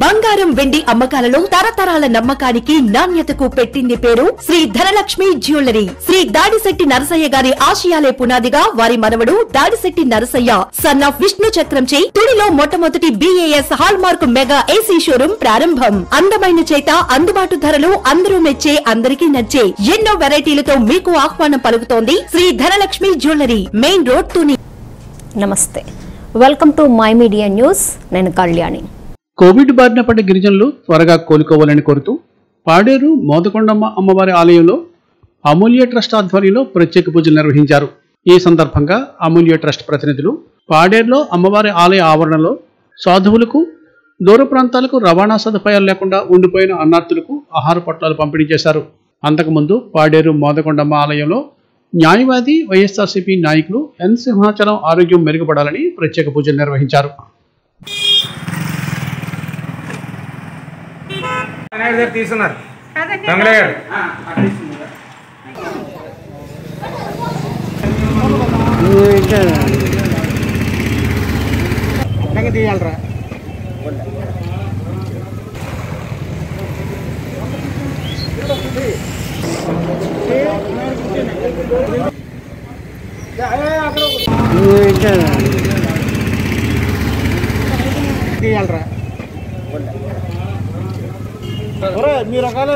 బంగారం వెండి అమ్మకాలలో తరతరాల నమ్మకానికి నాణ్యతకు పెట్టింది పేరు శ్రీ ధనలక్ష్మి జ్యువెలరీ. శ్రీ దాడిశెట్టి నరసయ్య గారి ఆశయాలే పునాదిగా వారి మనవడు దాడిశెట్టి నరసయ్య సన్ ఆఫ్ విష్ణు చక్రంచే తుడిలో మొట్టమొదటి BAS hall mark mega AC showroom ప్రారంభం. అందమైన చేత అందుబాటు ధరలు అందరూ మెచ్చే అందరికీ నచ్చే ఎన్నో వెరైటీలతో మీకు ఆహ్వానం పలుకుతోంది Shri Dhanalakshmi jewellery. Main road Tuni నమస్తే. Welcome to my media news నేను కళ్యాణి. కోవిడ్ బారిన పడ్డ గిరిజనులు త్వరగా కోలుకోవాలని కోరుతూ పాడేరు మోదకొండమ్మ అమ్మవారి ఆలయంలో అమూల్య ట్రస్ట్ ఆధ్వర్యంలో ప్రత్యేక పూజలు నిర్వహించారు. ఈ సందర్భంగా అమూల్య ట్రస్ట్ ప్రతినిధులు పాడేరులో అమ్మవారి ఆలయ ఆవరణలో సాధువులకు దూర ప్రాంతాలకు రవాణా సదుపాయాలు లేకుండా ఉండిపోయిన అన్నార్థులకు ఆహార పొట్లాలు పంపిణీ చేశారు. అంతకుముందు పాడేరు మోదకొండమ్మ ఆలయంలో న్యాయవాది వైఎస్ఆర్సీపీ నాయకులు ఎన్ సింహాచలం ఆరోగ్యం మెరుగుపడాలని ప్రత్యేక పూజలు నిర్వహించారు. గారు తీసుకున్నారు. దొంగలే గారు తీయాలరా. తీయాలరా మీరు ఒకవేళ